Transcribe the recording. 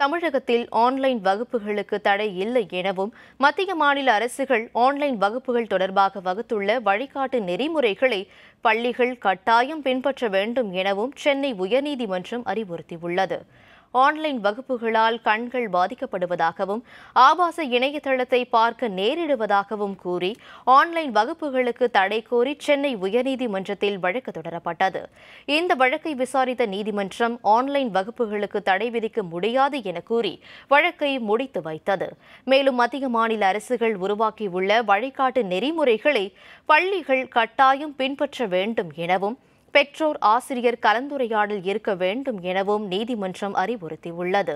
தமிழகத்தில் ஆன்லைன் வகுப்புகளுக்கு தடை இல்லை எனவும் மத்திய மாநில அரசுகள் ஆன்லைன் வகுப்புகள் தொடர்பாக வகுத்துள்ள வழிகாட்டு நெறிமுறைகளை பள்ளிகள் கட்டாயம் பின்பற்ற வேண்டும் எனவும் சென்னை உயர்நீதிமன்றம் அறிவுறுத்தியுள்ளது. ஆன்லைன் வகுப்புகளால் கண்கள் பாதிக்கப்படுவதாகவும் ஆபாச இணையதளத்தை பார்க்க நேரிடுவதாகவும் கூறி ஆன்லைன் வகுப்புகளுக்கு தடை கோரி சென்னை உயர்நீதிமன்றத்தில் வழக்கு தொடரப்பட்டது. இந்த வழக்கை விசாரித்த நீதிமன்றம் ஆன்லைன் வகுப்புகளுக்கு தடை விதிக்க முடியாது என கூறி வழக்கை முடித்து வைத்தது. மேலும் மத்திய மாநில அரசுகள் உருவாக்கியுள்ள வழிகாட்டு நெறிமுறைகளை பள்ளிகள் கட்டாயம் பின்பற்ற வேண்டும் எனவும் பெற்றோர் ஆசிரியர் கலந்துரையாடல் இருக்க வேண்டும் எனவும் நீதிமன்றம் அறிவுறுத்தியுள்ளது.